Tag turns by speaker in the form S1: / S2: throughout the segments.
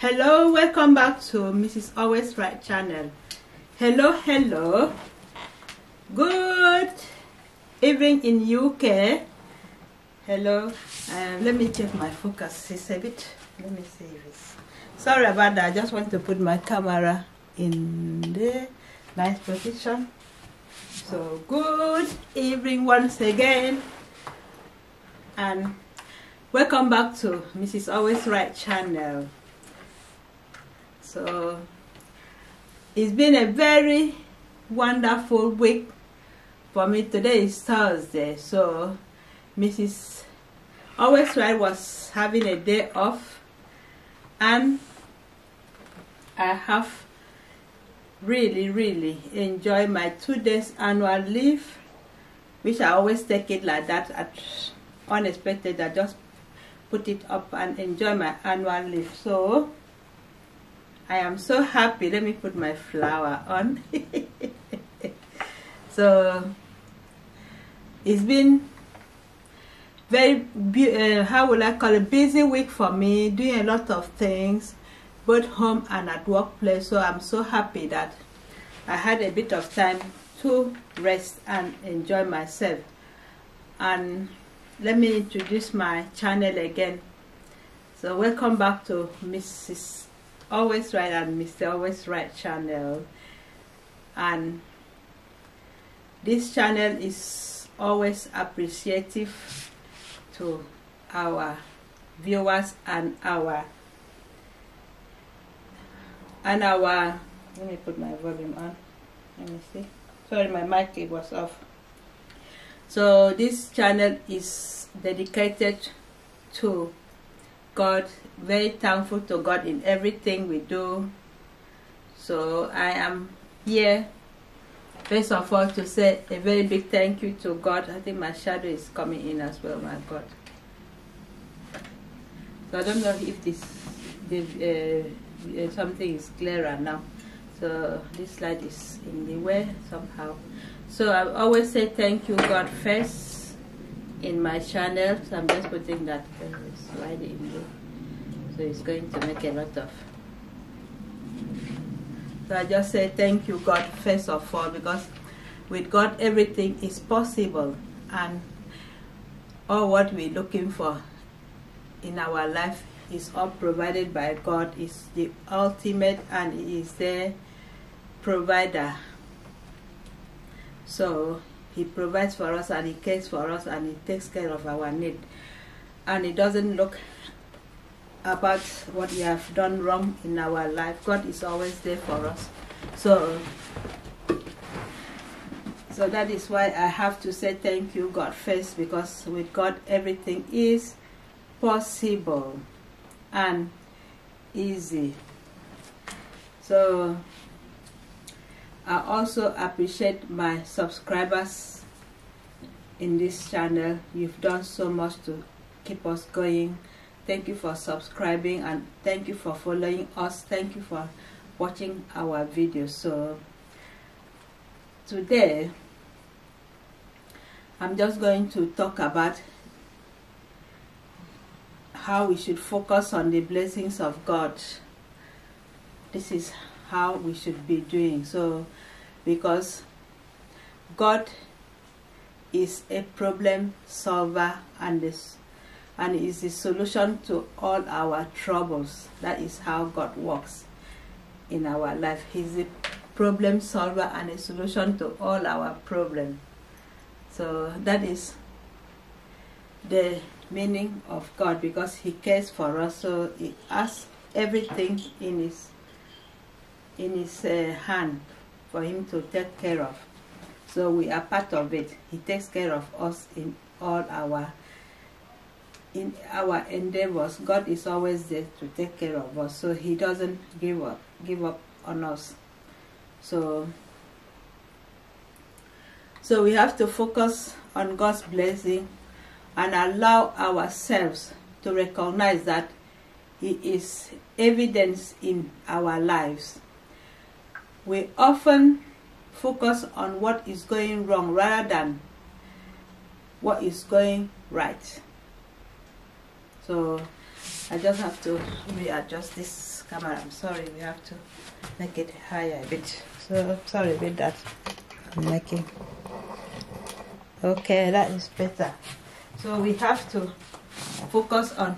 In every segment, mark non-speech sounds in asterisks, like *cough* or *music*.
S1: Hello, welcome back to Mrs. Always Right channel. Hello, hello. Good evening in UK. Hello. Um, let me check my focus. It's a bit. Let me see this. Sorry about that. I just want to put my camera in the nice position. So good evening once again, and welcome back to Mrs. Always Right channel. So it's been a very wonderful week for me. Today is Thursday, so Mrs. Always Right was having a day off, and I have really, really enjoyed my two days annual leave, which I always take it like that at unexpected. I just put it up and enjoy my annual leave. So I am so happy. Let me put my flower on. *laughs* so it's been very uh, how will I call it busy week for me doing a lot of things both home and at workplace so I'm so happy that I had a bit of time to rest and enjoy myself and let me introduce my channel again so welcome back to Mrs. Always Right and Mr. Always Right channel. And this channel is always appreciative to our viewers and our and our let me put my volume on. Let me see. Sorry my mic was off. So this channel is dedicated to God very thankful to God in everything we do. So I am here first of all to say a very big thank you to God. I think my shadow is coming in as well my God. So I don't know if this the, uh, uh, something is clearer now. So this slide is in the way somehow. So I always say thank you God first in my channel so I'm just putting that uh, slide in there. So it's going to make a lot of so I just say thank you God first of all because with God everything is possible. And all what we're looking for in our life is all provided by God, is the ultimate and is the provider. So he provides for us and he cares for us and he takes care of our need. And he doesn't look about what we have done wrong in our life. God is always there for us. So so that is why I have to say thank you God first because with God everything is possible and easy. So I also appreciate my subscribers in this channel. You've done so much to keep us going. Thank you for subscribing and thank you for following us. Thank you for watching our videos. So today I'm just going to talk about how we should focus on the blessings of God. This is how we should be doing. So, because God is a problem solver and this and is the solution to all our troubles. That is how God works in our life. He's a problem solver and a solution to all our problems. So that is the meaning of God because He cares for us. So He has everything in His in His uh, hand for Him to take care of. So we are part of it. He takes care of us in all our in our endeavors. God is always there to take care of us. So He doesn't give up give up on us. So so we have to focus on God's blessing and allow ourselves to recognize that He is evidence in our lives. We often focus on what is going wrong rather than what is going right. So I just have to readjust this camera. I'm sorry, we have to make it higher a bit. So sorry about that. I'm making. Okay, that is better. So we have to focus on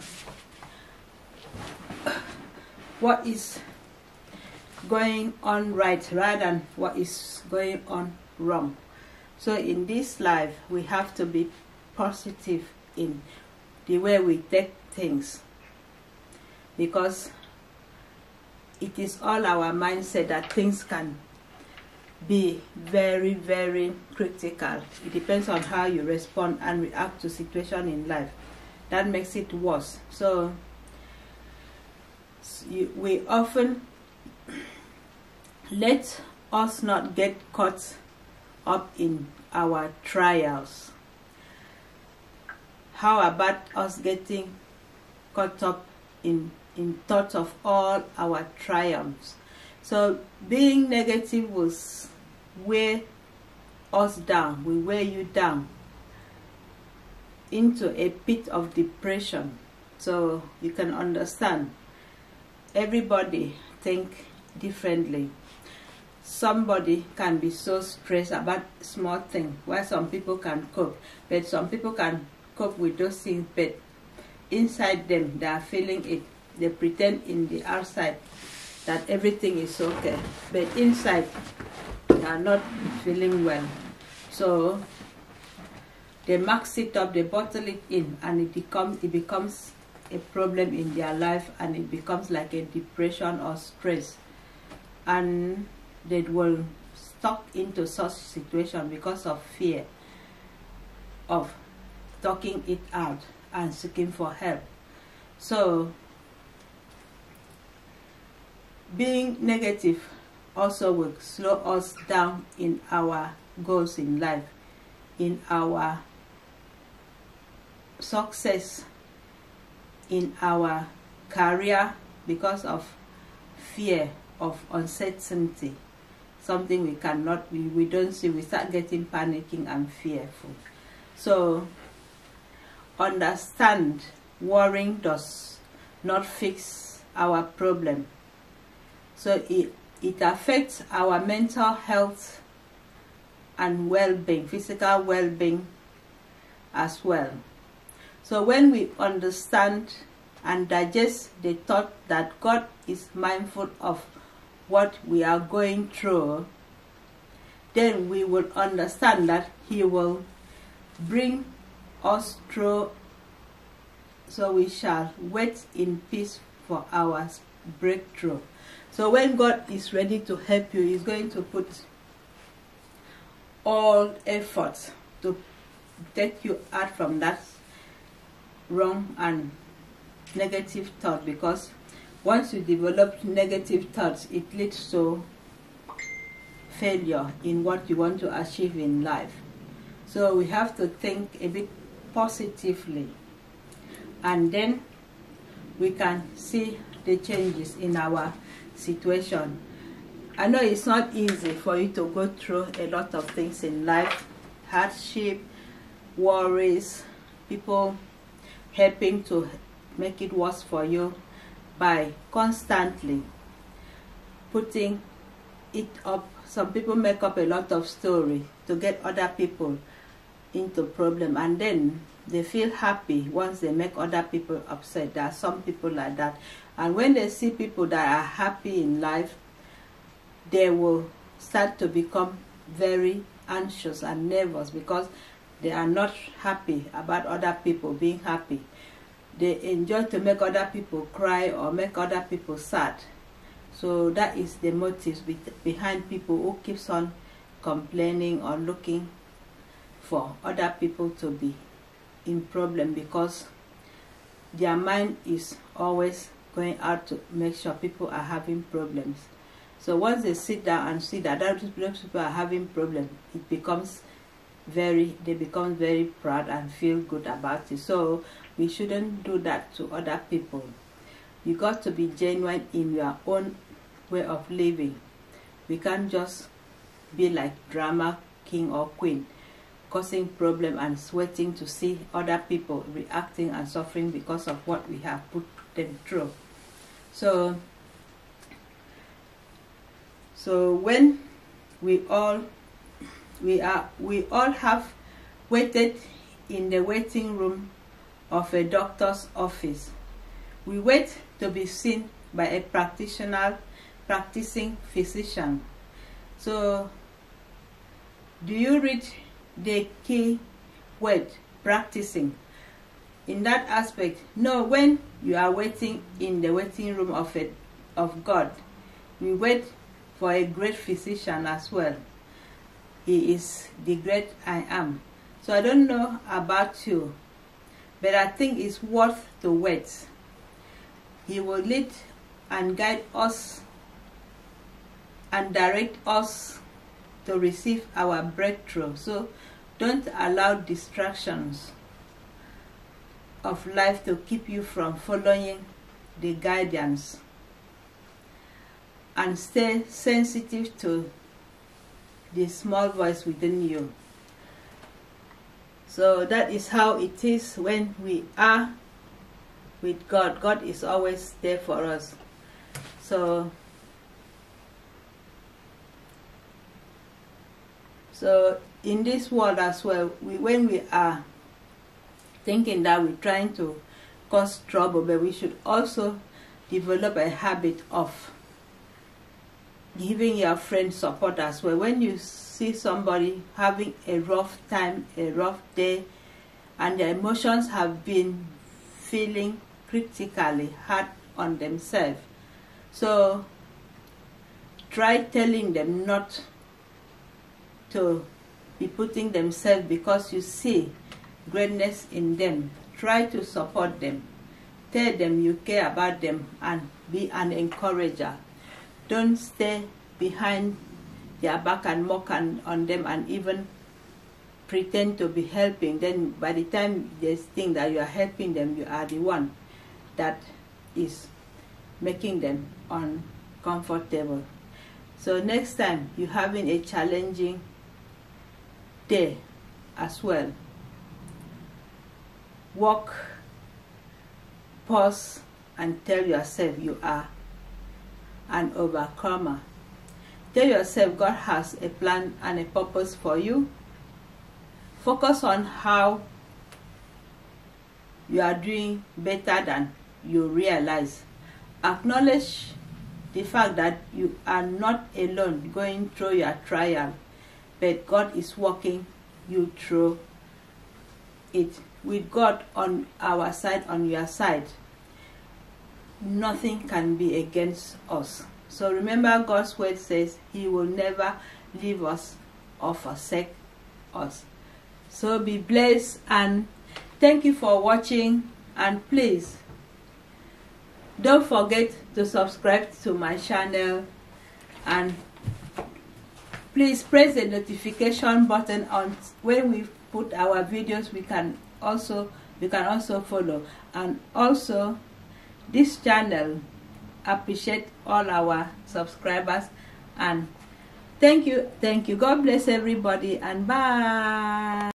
S1: *coughs* what is going on right rather than what is going on wrong. So in this life, we have to be positive in the way we take things. Because it is all our mindset that things can be very very critical. It depends on how you respond and react to situation in life. That makes it worse. So you, we often let us not get caught up in our trials. How about us getting caught up in in thoughts of all our triumphs? So being negative will weigh us down will weigh you down into a pit of depression. So you can understand. Everybody think differently somebody can be so stressed about small things while some people can cope but some people can cope with those things but inside them they are feeling it. They pretend in the outside that everything is okay but inside they are not feeling well. So they max it up they bottle it in and it becomes it becomes a problem in their life and it becomes like a depression or stress. And they will stuck into such situation because of fear of talking it out and seeking for help. So being negative also will slow us down in our goals in life in our success in our career because of fear of uncertainty something we cannot we, we don't see we start getting panicking and fearful. So understand worrying does not fix our problem. So it it affects our mental health and well-being physical well-being as well. So when we understand and digest the thought that God is mindful of what we are going through, then we will understand that He will bring us through so we shall wait in peace for our breakthrough. So when God is ready to help you, He's going to put all efforts to take you out from that wrong and negative thought because once you develop negative thoughts it leads to failure in what you want to achieve in life. So we have to think a bit positively. And then we can see the changes in our situation. I know it's not easy for you to go through a lot of things in life. Hardship worries people helping to make it worse for you by constantly putting it up. Some people make up a lot of story to get other people into problem and then they feel happy once they make other people upset. There are some people like that. And when they see people that are happy in life, they will start to become very anxious and nervous because they are not happy about other people being happy. They enjoy to make other people cry or make other people sad. So that is the motives behind people who keeps on complaining or looking for other people to be in problem because their mind is always going out to make sure people are having problems. So once they sit down and see that other people are having problems, it becomes very they become very proud and feel good about it so we shouldn't do that to other people you got to be genuine in your own way of living we can't just be like drama king or queen causing problem and sweating to see other people reacting and suffering because of what we have put them through. So, so when we all we are we all have waited in the waiting room of a doctor's office. We wait to be seen by a practitioner practicing physician. So do you read the key word practicing? In that aspect, no, when you are waiting in the waiting room of a, of God, we wait for a great physician as well. He is the great I am. So I don't know about you, but I think it's worth to wait. He will lead and guide us and direct us to receive our breakthrough. So don't allow distractions of life to keep you from following the guidance and stay sensitive to the small voice within you. So that is how it is when we are with God. God is always there for us. So So in this world as well, we, when we are thinking that we're trying to cause trouble, but we should also develop a habit of giving your friend support as well. When you see somebody having a rough time, a rough day, and their emotions have been feeling critically hard on themselves, so try telling them not to be putting themselves because you see greatness in them. Try to support them. Tell them you care about them and be an encourager. Don't stay behind their back and mock on, on them and even pretend to be helping. Then by the time they think that you are helping them, you are the one that is making them uncomfortable. So next time you're having a challenging day as well. Walk, pause, and tell yourself you are an overcomer. Tell yourself God has a plan and a purpose for you. Focus on how you are doing better than you realize. Acknowledge the fact that you are not alone going through your trial but God is walking you through it. With God on our side, on your side, nothing can be against us. So remember, God's word says He will never leave us or forsake us. So be blessed and thank you for watching. And please don't forget to subscribe to my channel and please press the notification button on when we put our videos we can also you can also follow and also this channel appreciate all our subscribers and thank you thank you. God bless everybody and bye